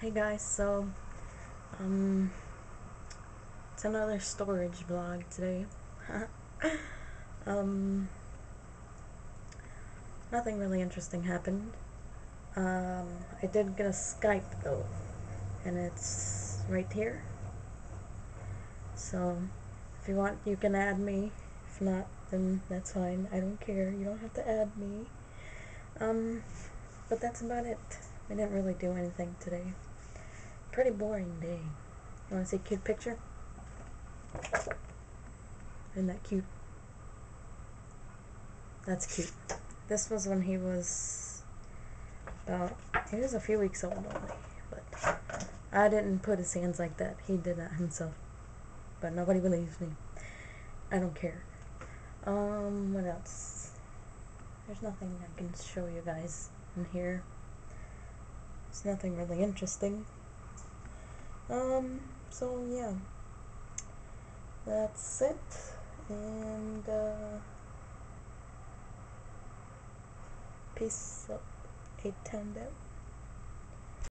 Hey guys, so um it's another storage vlog today. um nothing really interesting happened. Um I did get a Skype though and it's right here. So if you want you can add me. If not then that's fine. I don't care. You don't have to add me. Um but that's about it. I didn't really do anything today. Pretty boring day. You want to see a cute picture? Isn't that cute? That's cute. This was when he was about, he was a few weeks old only, but I didn't put his hands like that. He did that himself. But nobody believes me. I don't care. Um, what else? There's nothing I can show you guys in here. It's nothing really interesting. Um, so yeah. That's it. And, uh, peace up. 8 10 out.